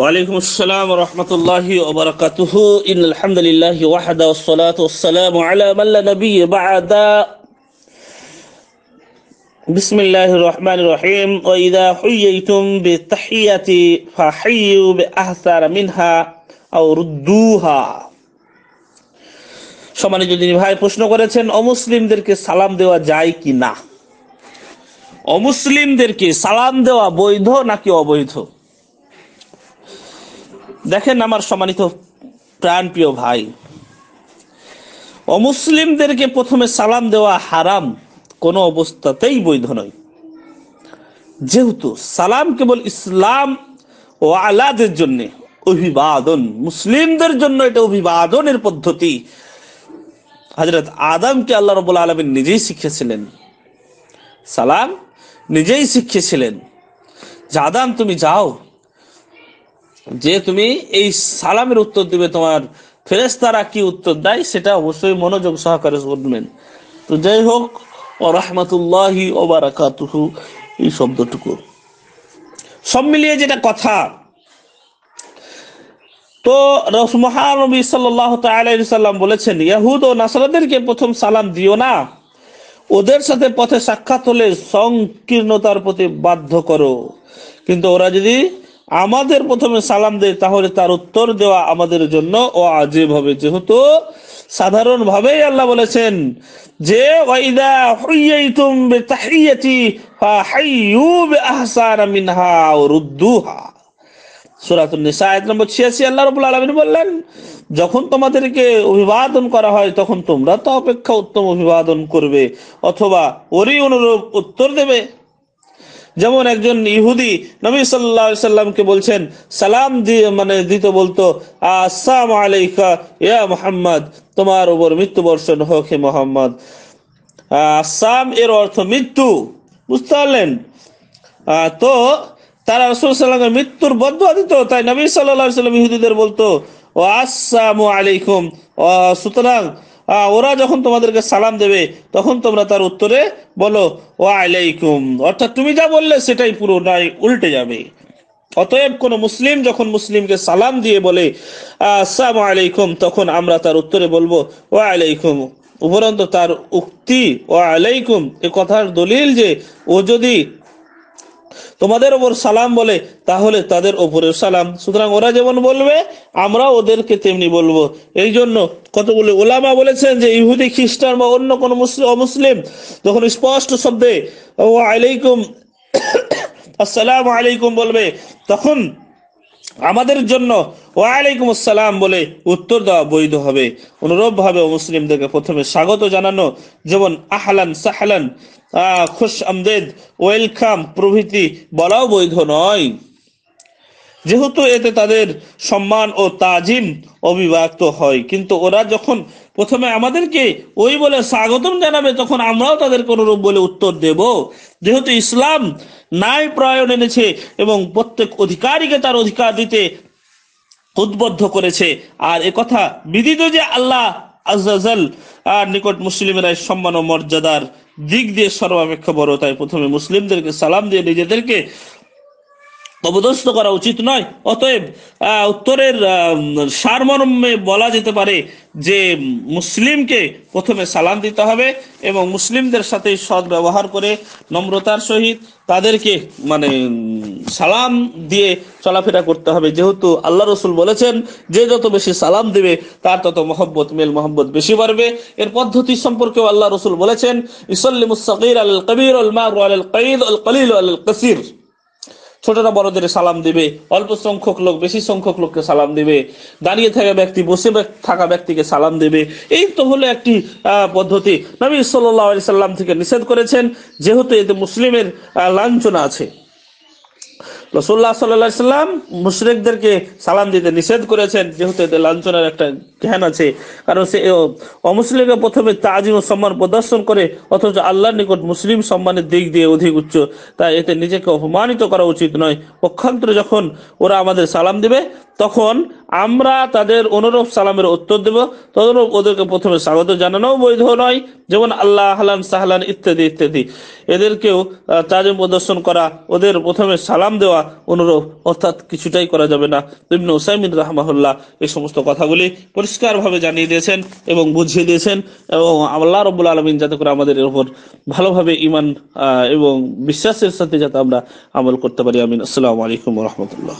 ওয়ালাইকুম আসসালাম রহমতুল্লাহি ওবরাকাতুহ ইন আলহামদুলিল্লাহি রহিম। ওয়া ইযা হুইয়াইতুম বিতাহিয়াতি ফাহিয়ু ভাই, প্রশ্ন করেছেন, অমুসলিমদেরকে সালাম দেওয়া যায় কি না অমুসলিমদেরকে সালাম দেওয়া বৈধ নাকি অবৈধ? দেখেন আমার সম্মানিত প্রাণপ্রিয় ভাই, অমুসলিমদেরকে প্রথমে সালাম দেওয়া হারাম কোনো অবস্থাতেই বৈধ নয়। যেহেতু সালাম কেবল ইসলাম ও আলাদের জন্য, অভিবাদন, মুসলিমদের জন্য এটা অভিবাদনের পদ্ধতি। হজরত আদমকে আল্লাহ রবুল্লা আলমিন নিজেই শিখেছিলেন সালাম নিজেই শিখিয়েছিলেন যে, আদাম তুমি যাও যে তুমি এই সালামের উত্তর দিবে, তোমার ফেরেস্তারা কি উত্তর দেয়, সেটা অবশ্যই মনোযোগ সহকারে শুনবেন। তো যাই হোক ও রহমতুল্লাহি ও বারাকাতুহু, এই শব্দটুকু। সব মিলিয়ে যেটা কথা, তো মহানবী সাল্লাহ সাল্লাম বলেছেন, ইয়াহুদ ও নাসরাদেরকে প্রথম সালাম দিও না, ওদের সাথে পথে সাক্ষাৎ হলে সংকীর্ণতার প্রতি বাধ্য করো। কিন্তু ওরা যদি আমাদের প্রথমে সালাম দেয় তাহলে তার উত্তর দেওয়া আমাদের জন্য ও আজীব হবে। যেহেতু সাধারণ ভাবেই আল্লাহ বলেছেন যে, ওয়াইদা হুইয়াইতুম বিতাহিয়াতি ফাহাইয়ু বিআহসানা মিনহা আও রুদ্দুহা। সূরাতুন নিসা, আয়াত নম্বর 86 আল্লাহ রাব্বুল আলামিন বললেন, যখন তোমাদেরকে অভিবাদন করা হয়, তখন তোমরা তো অপেক্ষা উত্তম অভিবাদন করবে, অথবা ওরই অনুরূপ উত্তর দেবে। যেমন একজন ইহুদি নবী সাল্লাহ সাল্লামকে বলছেন, সালাম দিয়ে মানে দিত বলতো, আসসালাম আলাইকা ইয়া মোহাম্মদ, তোমার উপর মৃত্যু বর্ষণ হোক হে মোহাম্মদ। আসাম এর অর্থ মৃত্যু, বুঝতে পারলেন? তো তারা রসুল সাল্লামের মৃত্যুর বদ্ধ দিত, তাই নবী সাল্লাহ সাল্লাম ইহুদিদের বলতো ও আসসালামু আলাইকুম সুতরাং ওরা যখন তোমাদেরকে সালাম দেবে, তখন তোমরা তার উত্তরে বলো ও আলাইকুম। অর্থাৎ তুমি যা বললে সেটাই পুরো নাই উল্টে যাবে। অতএব কোন মুসলিম যখন মুসলিমকে সালাম দিয়ে বলে, আসসালামু আলাইকুম, তখন আমরা তার উত্তরে বলব ও আলাইকুম। উপরন্ত তার উক্তি ও আলাইকুম, এ কথার দলিল যে ও যদি তোমাদের ওপর সালাম বলে, তাহলে তাদের ওপরে সালাম। সুতরাং ওরা যেমন বলবে, আমরা ওদেরকে তেমনি বলব। এই জন্য কতগুলো ওলামা বলেছেন যে, ইহুদি, খ্রিস্টান বা অন্য কোন মুসলিম অমুসলিম, যখন স্পষ্ট শব্দে ও আলাইকুম, আসসালাম আলাইকুম বলবে, তখন আমাদের জন্য ওয়ালাইকুম আসসালাম বলে উত্তর দেওয়া বৈধ হবে। অনুরূপ ভাবে মুসলিমদেরকে প্রথমে স্বাগত জানানো, যেমন আহলান সাহলান খুশ আমদেদ, ওয়েলকাম প্রভৃতি বলাও বৈধ নয়। যেহেতু এতে তাদের সম্মান ও তাজিম অবিভক্ত হয়, কিন্তু ওরা যখন প্রথমে আমাদেরকে ওই বলে স্বাগতম জানাবে, তখন আমরাও তাদের কোনরূপ বলে উত্তর দেব। যেহেতু ইসলাম ন্যায় প্রয়ন এনেছে এবং প্রত্যেক অধিকারীকে তার অধিকার দিতে উদ্বদ্ধ করেছে। আর কথা বিদিত যে আল্লাহ আজাল আর নিকট মুসলিমেরা সম্মান ও মর্যাদার দিক দিয়ে সর্বাপেক্ষা বড়। তাই প্রথমে মুসলিমদেরকে সালাম দিয়ে নিজেদেরকে অবদস্ত করা উচিত নয়। অতএব উত্তরের সারমর্মে বলা যেতে পারে যে, মুসলিমকে প্রথমে সালাম দিতে হবে এবং মুসলিমদের সাথে সৎ ব্যবহার করে নম্রতার সহিত তাদেরকে মানে সালাম দিয়ে চলাফেরা করতে হবে। যেহেতু আল্লাহ রসুল বলেছেন, যে যত বেশি সালাম দিবে, তার তত মহব্বত, মেল মহব্বত বেশি বাড়বে। এর পদ্ধতি সম্পর্কেও আল্লাহ রসুল বলেছেন ইসল্লিমুসাকির আল কবির আল মার আল কঈদ আল কলিল আল কসির ছোটরা বড়দের সালাম দিবে, অল্প সংখ্যক লোক, বেশি সংখ্যক লোককে সালাম দিবে, দাঁড়িয়ে থাকা ব্যক্তি, বসে থাকা ব্যক্তিকে সালাম দেবে। এই তো হলো একটি পদ্ধতি। নবী সাল্লাহ সাল্লাম থেকে নিষেধ করেছেন, যেহেতু এতে মুসলিমের লাঞ্ছনা আছে। রসুল্লাহ সাল্লাহ সাল্লাম মুশরেকদেরকে সালাম দিতে নিষেধ করেছেন, যেহেতু এতে লাঞ্ছনার একটা জ্ঞান আছে। কারণ সে অমুসলিমরা প্রথমে তাজিম ও সম্মান প্রদর্শন করে, অথচ আল্লাহর নিকট মুসলিম সম্মানের দিক দিয়ে অধিক উচ্চ। তাই এতে নিজেকে অপমানিত করা উচিত নয়। পক্ষান্তরে যখন ওরা আমাদের সালাম দিবে, তখন আমরা তাদের অনুরূপ সালামের উত্তর দেব। তদরূপ ওদেরকে প্রথমে স্বাগত জানানো বৈধ নয়। যেমন আল্লাহ আহলান সাহলান ইত্যাদি ইত্যাদি। এদেরকেও তাজিম প্রদর্শন করা, ওদের প্রথমে সালাম দেওয়া অনুরূপ, অর্থাৎ কিছুটাই করা যাবে না। ইবনে উসাইমিন রাহমাহুল্লাহ, এই সমস্ত কথাগুলি পরিষ্কারভাবে জানিয়ে দিয়েছেন এবং বুঝিয়ে দিয়েছেন এবং আল্লাহ রব্বুল আলমিন যাতে করে আমাদের এর উপর ভালোভাবে ইমান এবং বিশ্বাসের সাথে যাতে আমরা আমল করতে পারি। আমিন। আসসালামু আলাইকুম রহমতুল্লাহ।